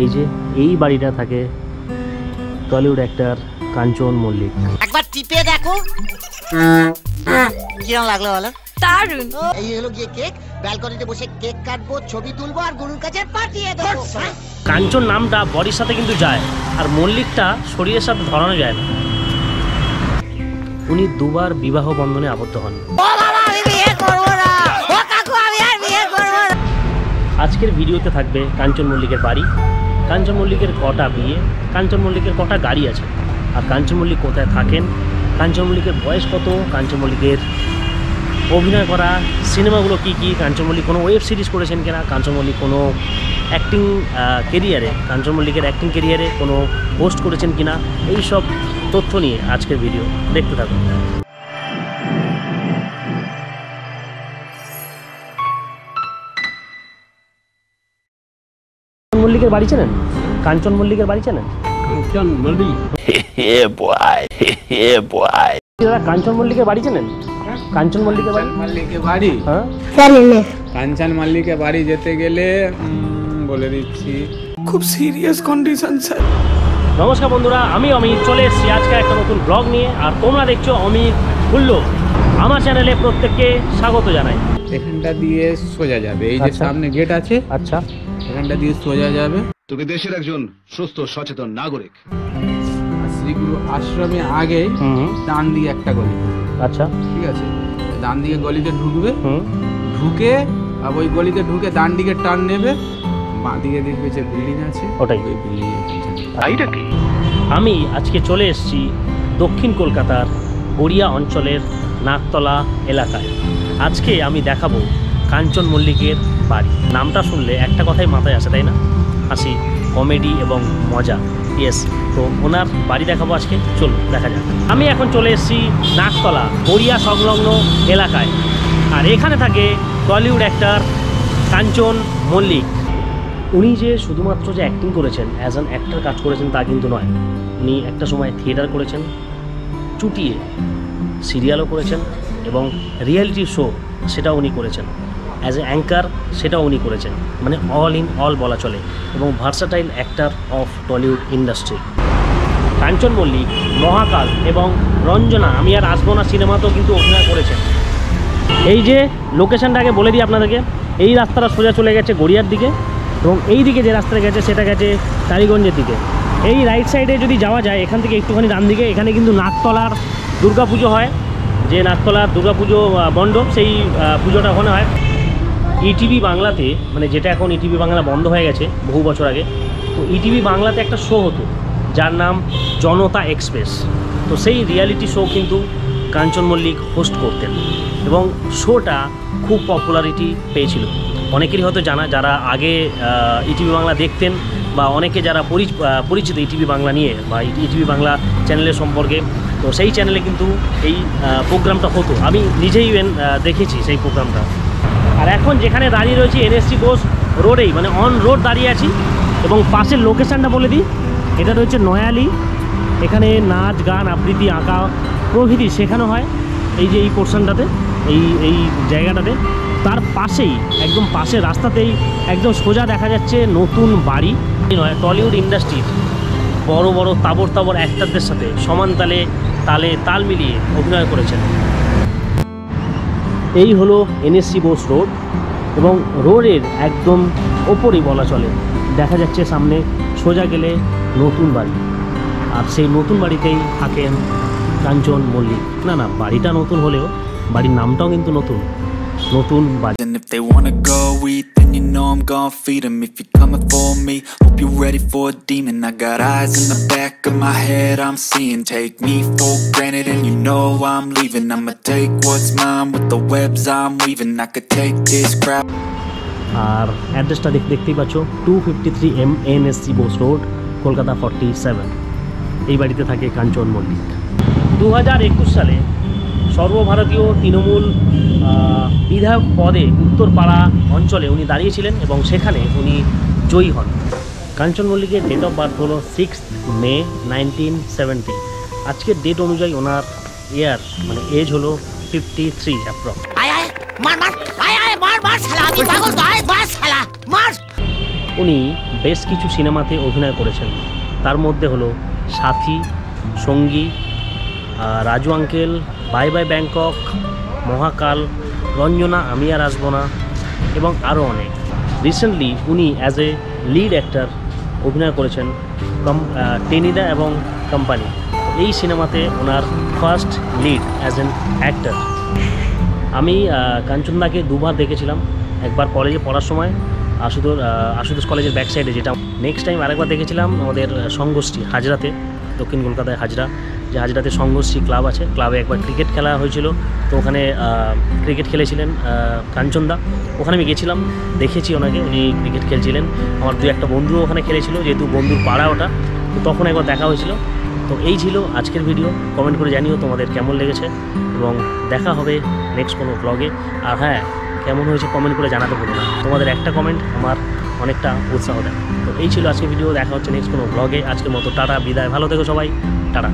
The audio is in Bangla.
এই যে এই বাড়িটা থাকে টলিউড অ্যাক্টর কাঞ্চন মল্লিক। একবার টিপে দেখো। কিরম লাগল বলো? দারুণ। এই হলো গিয়ে কেক। ব্যালকনিতে বসে কেক কাটবো ছবি তুলবো আর গুরুর কাছে পাঠিয়ে দেবো। কাঞ্চন নামটা বডির সাথে কিন্তু যায় আর মল্লিকটা শরীরের সাথে ধরানো যায় না। উনি দুবার বিবাহ বন্ধনে আবদ্ধ হন। আজকের ভিডিওতে থাকবে কাঞ্চন মল্লিকের বাড়ি। কাঞ্চন মল্লিকের কটা বিয়ে, কাঞ্চন মল্লিকের কটা গাড়ি আছে, আর কাঞ্চন মল্লিক কোথায় থাকেন, কাঞ্চন মল্লিকের বয়স কত, কাঞ্চন মল্লিকের অভিনয় করা সিনেমাগুলো কি কি, কাঞ্চন মল্লিক কোনো ওয়েব সিরিজ করেছেন কিনা, কাঞ্চন মল্লিক কোনো অ্যাক্টিং কেরিয়ারে কাঞ্চন মল্লিকের অ্যাক্টিং কেরিয়ারে কোনো পোস্ট করেছেন কিনা এই সব তথ্য নিয়ে আজকের ভিডিও দেখতে থাকুন। মল্লিকের বাড়ি চেনেন? কাঞ্চন মল্লিকের বাড়ি চেনেন? কাঞ্চন মল্লি দাদা কাঞ্চন মল্লিকের বাড়ি চেনেন? কাঞ্চন মল্লিকের বাড়ি? মাল্লিকের বাড়ি? হ্যাঁ। কাঞ্চন মাল্লিকের বাড়ি যেতে গেলে বলে দিচ্ছি। খুব সিরিয়াস কন্ডিশন স্যার নমস্কার বন্ধুরা আমি অমিত চলে এসেছি আজকে একটা নতুন ব্লগ নিয়ে আর তোমরা দেখছ অমিত হুল্ল আমার চ্যানেলে প্রত্যেককে স্বাগত জানাই। এখানটা দিয়ে সোজা যাবে এই যে আচ্ছা। সামনে গেট আছে। আচ্ছা। এখানটা দিয়ে সোজা যাবে। তুমি দেশের একজন সুস্থ সচেতন নাগরিক। শ্রীগুরু আশ্রমে আগে হুম। ডান দিকে একটা গলি। আচ্ছা। ঠিক আছে? ডান দিকে গলিতে ঢুকবে। হুম। ঢুকে আর ওই গলিতে ঢুকে ডান দিকে টার্ন নেবে। বাঁ দিকে দেখবে যে বিল্ডিং আছে। ওটাই। ওই বিল্ডিং এইটা কি আমি আজকে চলে এসেছি দক্ষিণ কলকাতার গড়িয়া অঞ্চলের নাকতলা এলাকায়। আজকে আমি দেখাবো কাঞ্চন মল্লিকের বাড়ি। নামটা শুনলে একটা কথাই মাথায় আসে, তাই না? হাসি, কমেডি এবং মজা। ইয়েস তো ওনার বাড়ি দেখাবো আজকে। চলো দেখা যাক। আমি এখন চলে এসেছি নাকতলা, গড়িয়া সংলগ্ন এলাকায়। আর এখানে থাকে টলিউড অ্যাক্টার কাঞ্চন মল্লিক। উনি যে শুধুমাত্র যে অ্যাক্টিং করেছেন অ্যাজ অ্যান অ্যাক্টার কাজ করেছেন, তা কিন্তু নয়। উনি একটা সময় থিয়েটার করেছেন, চুটিয়ে সিরিয়ালও করেছেন এবং রিয়েলিটি শো সেটাও উনি করেছেন। অ্যাজ এ অ্যাঙ্কার সেটাও উনি করেছেন। মানে অল ইন অল বলা চলে। এবং versatile actor of Tollywood industry Kanchan Mallick, Mahakal এবং রঞ্জনা, আমি আর আসব না, সিনেমাতেও কিন্তু অভিনয় করেছেন। এই যে লোকেশনটা আগে বলে দিই আপনাদেরকে, এই রাস্তাটা সোজা চলে গেছে গড়িয়ার দিকে এবং এই দিকে যে রাস্তাটা গেছে, সেটা গেছে টালিগঞ্জের দিকে। এই রাইট সাইডে যদি যাওয়া যায়, এখান থেকে একটুখানি ডান দিকে, এখানে কিন্তু নাকতলার দুর্গাপুজো হয়। যে নাকতলার দুর্গাপুজো মণ্ডপ, সেই পুজোটা ওখানে হয়। ইটিভি বাংলাতে মানে যেটা এখন ইটিভি বাংলা বন্ধ হয়ে গেছে বহু বছর আগে, তো ইটিভি বাংলাতে একটা শো হতো, যার নাম জনতা এক্সপ্রেস। তো সেই রিয়ালিটি শো কিন্তু কাঞ্চন মল্লিক হোস্ট করতেন এবং শোটা খুব পপুলারিটি পেয়েছিল। অনেকেরই হয়তো জানা, যারা আগে ইটিভি বাংলা দেখতেন বা অনেকে যারা পরিচিত ইটিভি বাংলা নিয়ে বা ইটিভি বাংলা চ্যানেলের সম্পর্কে, তো সেই চ্যানেলে কিন্তু এই প্রোগ্রামটা হতো। আমি নিজেই দেখেছি সেই প্রোগ্রামটা আর এখন যেখানে দাঁড়িয়ে রয়েছি এনএসসি বোস রোডেই মানে অন রোড দাঁড়িয়ে আছি এবং পাশের লোকেশানটা বলে দিই। এটা রয়েছে নয়ালি। এখানে নাচ, গান, আবৃত্তি, আঁকা প্রভৃতি শেখানো হয় এই যে এই পোর্শনটাতে এই এই জায়গাটাতে। তার পাশেই, একদম পাশের রাস্তাতেই একদম সোজা দেখা যাচ্ছে নতুন বাড়ি। নয় টলিউড ইন্ডাস্ট্রির বড় বড় তাবর তাবর অ্যাক্টারদের সাথে সমান তালে তালে, তাল মিলিয়ে অভিনয় করেছেন। এই হলো এনএসসি বোস রোড এবং রোডের একদম ওপরেই বলা চলে। দেখা যাচ্ছে সামনে সোজা গেলে নতুন বাড়ি। আর সেই নতুন বাড়িতেই থাকেন কাঞ্চন মল্লিক। না না, বাড়িটা নতুন হলেও বাড়ির নামটাও কিন্তু নতুন। নতুন বাড়ি। I'm gon' feed 'em. If you're coming for me, hope you're ready for a demon. I got eyes in the back of my head, I'm seeing. Take me for granted, and you know I'm leaving. I'ma take what's mine with the webs I'm weaving. I could take this crap. আর অ্যাড্রেসটা দেখ দেখতেই পাচ্ছ two fifty three M NSC Bose road Kolkata forty seven এই বাড়িতে থাকে কাঞ্চন মল্লিক দু হাজার একুশ সালে সর্বভারতীয় তৃণমূল বিধায়ক পদে উত্তরপাড়া অঞ্চলে উনি দাঁড়িয়েছিলেন এবং সেখানে উনি জয়ী হন। কাঞ্চন মল্লিকের ডেট অফ বার্থ হলো সিক্স মে নাইনটিন সেভেন্টি আজকের ডেট অনুযায়ী ওনার ইয়ার মানে এজ হলো ফিফটি থ্রি অ্যাপ্রক্স উনি বেশ কিছু সিনেমাতে অভিনয় করেছেন। তার মধ্যে হলো সাথী সঙ্গী Raju uncle bye bye Bangkok Mahakal, Ranjana, আমি আর আসব না, এবং আরও অনেক। রিসেন্টলি উনি অ্যাজ এ লিড অ্যাক্টার অভিনয় করেছেন কম টেনিদা এবং কোম্পানি এই সিনেমাতে ওনার first lead as an actor আমি কাঞ্চনদাকে দুবার দেখেছিলাম, একবার কলেজে পড়ার সময় আশুতোষ আশুতোষ কলেজের ব্যাক সাইডে যেটা। নেক্সট টাইম আরেকবার দেখেছিলাম আমাদের সংগোষ্ঠী হাজরাতে, দক্ষিণ কলকাতায় হাজরা। যে হাজরাতে সংগোষ্ঠী ক্লাব আছে ক্লাবে একবার ক্রিকেট খেলা হয়েছিল। তো ওখানে ক্রিকেট খেলেছিলেন কাঞ্চনদা। ওখানে আমি গেছিলাম, দেখেছি ওনাকে, উনি ক্রিকেট খেলছিলেন। আমার দু একটা বন্ধুও ওখানে খেলেছিল, যেহেতু বন্ধুর পাড়া ওটা। তো তখন একবার দেখা হয়েছিল। তো এই ছিল আজকের ভিডিও কমেন্ট করে জানিও তোমাদের কেমন লেগেছে, এবং দেখা হবে নেক্সট কোনো ব্লগে আর হ্যাঁ কেমন হয়েছে কমেন্ট করে জানাতে ভুলো না। তোমাদের একটা কমেন্ট আমার অনেকটা উৎসাহ দেয়। তো এই ছিল আজকের ভিডিও দেখা হচ্ছে নেক্সট কোনো ব্লগে আজকের মতো টাটা, বিদায়। ভালো থেকো সবাই। টাটা।